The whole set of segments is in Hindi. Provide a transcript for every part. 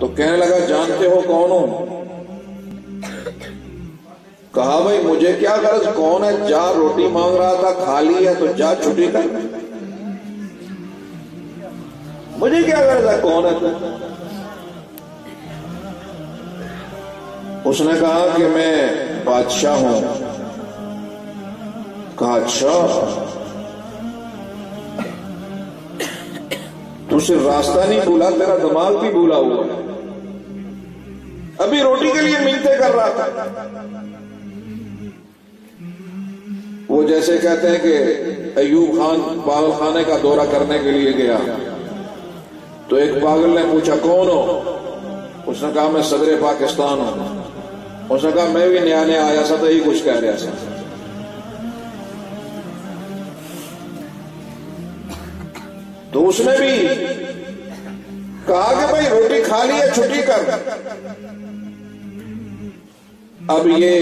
तो कहने लगा, जानते हो कौन हूँ? कहा, भाई, मुझे क्या गरज? कौन है? जा, रोटी मांग रहा था, खाली है तो जा, छुट्टी कर। मुझे क्या गरज है? कौन है तू? उसने कहा कि मैं बादशाह हूँ। कहा अच्छा तू सिर्फ़ रास्ता नहीं भूला, तेरा दिमाग भी भूला हुआ है। अभी रोटी के लिए मिलते कर रहा था। वो जैसे कहते हैं कि अयूब खान पागल खाने का दौरा करने के लिए गया। तो एक पागल ने पूछा, कौन हो? उसने कहा, मैं सदर पाकिस्तान हूँ। उसने कहा, मैं भी नया नया आया था तो यही कुछ कह रहा था। तो उसने भी कहा कि भाई रोटी खा ली है छुट्टी कर। अब ये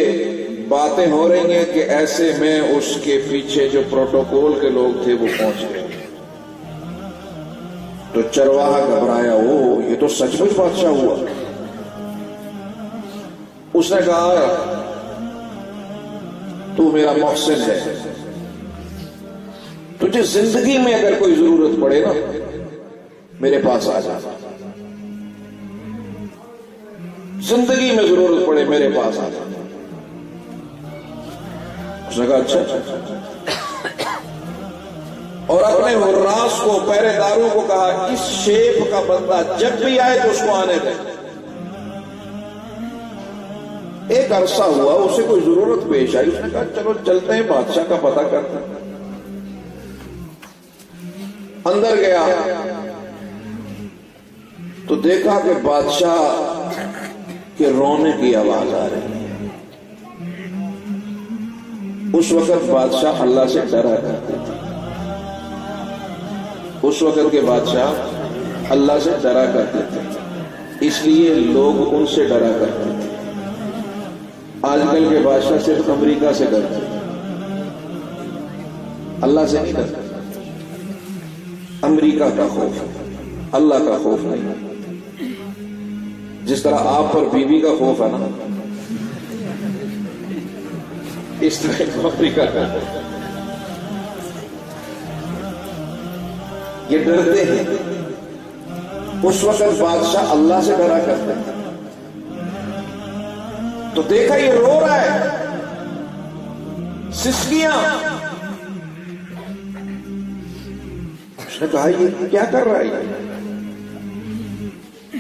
बातें हो रही हैं कि ऐसे में उसके पीछे जो प्रोटोकॉल के लोग थे वो पहुँच गए। तो चरवाहा घबराया ओ ये तो सचमुच बादशाह हुआ। उसने कहा, तू मेरा मोहसिन है। तुझे ज़िंदगी में अगर कोई ज़रूरत पड़े ना, मेरे पास आ जा। ज़िंदगी में ज़रूरत पड़े, मेरे पास आ जा। उसने कहा अच्छा। और अपने हुर्रास को, पहरेदारों को कहा, इस शेप का बंदा जब भी आए तो उसको आने दे। एक अरसा हुआ, उसे कोई ज़रूरत पेश आई, उसने कहा, चलो, चलते हैं, बादशाह का पता करते हैं। अंदर गया। तो देखा कि बादशाह के रोने की आवाज़ आ रही है। उस वक्त बादशाह अल्लाह से डरा करते थे। उस वक्त के बादशाह अल्लाह से डरा करते थे। इसलिए लोग उनसे डरा करते थे। आजकल के बादशाह सिर्फ़ अमेरिका से डरते अल्लाह से नहीं डरते। अमेरिका का खौफ है। अल्लाह का खौफ नहीं। जिस तरह आप पर बीवी का खौफ है ना, इस तरह अफ्रीका का ये डरते हैं। उस वक्त बादशाह अल्लाह से डरा करते हैं तो देखा ये रो रहा है। सिस्कियाँ उसने कहा, ये क्या कर रहा है?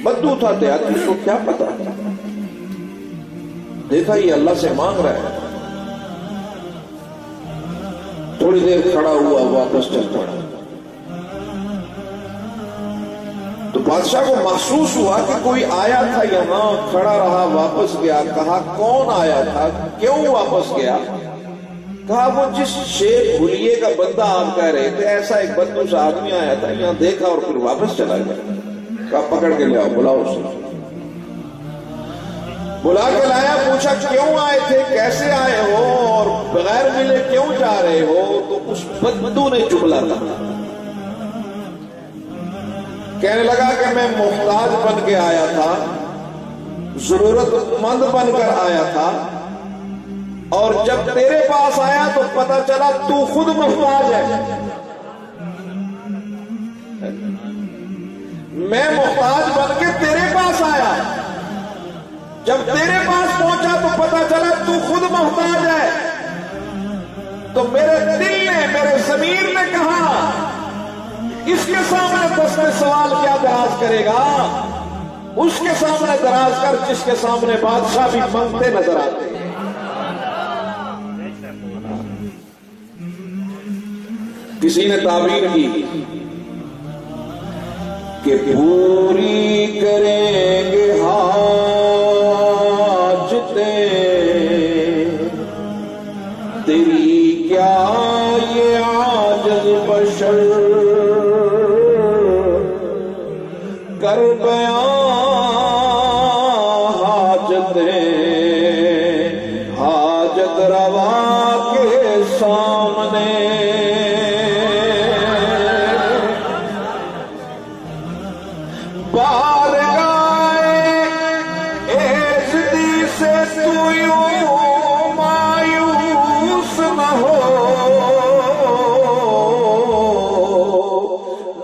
बद्दू उठाते आदमी को क्या पता? देखा, ये अल्लाह से मांग रहा है। थोड़ी देर खड़ा हुआ, वापस चल पड़ा तो बादशाह को महसूस हुआ कि कोई आया था यहाँ खड़ा रहा, वापस गया। कहा, कौन आया था? क्यों वापस गया? कहा, वो जिस शेर भुलिए का बंदा आप कह रहे थे, ऐसा एक बंदू सा आदमी आया था, यहाँ देखा और फिर वापस चला गया। कहा, पकड़ के ले आओ, बुलाओ उसे। बुला के लाया, पूछा, क्यों आए थे? कैसे आए हो? और बगैर मिले क्यों जा रहे हो? तो उस बंदू ने चुगला था कहने लगा कि मैं मोहताज बन के आया था, जरूरतमंद बनकर आया था। और जब तेरे पास आया तो पता चला तू खुद मोहताज है। मैं मोहताज बन के तेरे पास आया। जब तेरे पास पहुँचा तो पता चला तू खुद मोहताज है। तो मेरे दिल ने, मेरे जमीर ने कहा, इसके सामने दसवें सवाल क्या दराज करेगा? उसके सामने दराज कर, जिसके सामने बादशाह भी मंगते नज़र आते हैं किसी ने ताबीर की कि पूरी करेंगे हाजते तेरी क्या ये आजज बशर? कर बयां हाजते। हाजत रवा के सामने।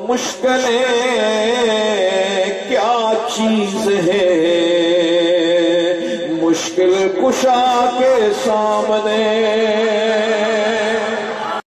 मुश्किलें क्या चीज़ है? मुश्किल कुशा के सामने